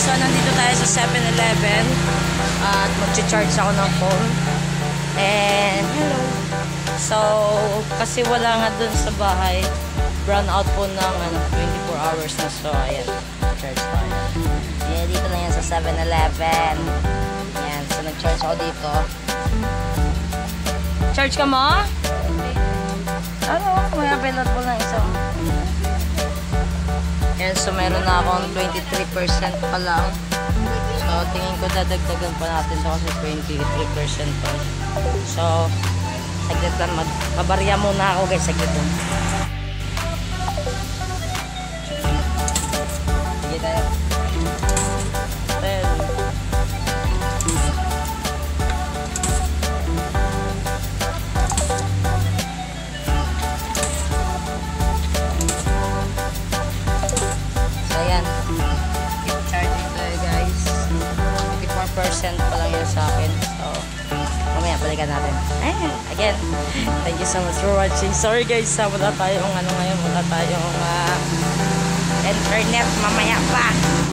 So, nandito tayo sa 7-Eleven. At mag-charge ako ng phone. And, hello. So, kasi wala nga dun sa bahay. Brown out po ng ano, 24 hours na. So, ayan. Charge tayo. Yeah, dito lang yan sa 7-Eleven. Ayan. So, nag-charge ako dito. Charge ka mo? Ano? Ayan, so meron na akong 23% pa lang. So, tingin ko dadagdagan pa natin so kasi 23% pa. So, saglit lang. Mabarya muna ako guys, saglit lang. Pa lang yun sa akin. So, mamaya balikan natin. Ayan. Again, thank you so much for watching. Sorry, guys, sa wala tayong ano ngayon, wala tayong ah, internet mamaya pa.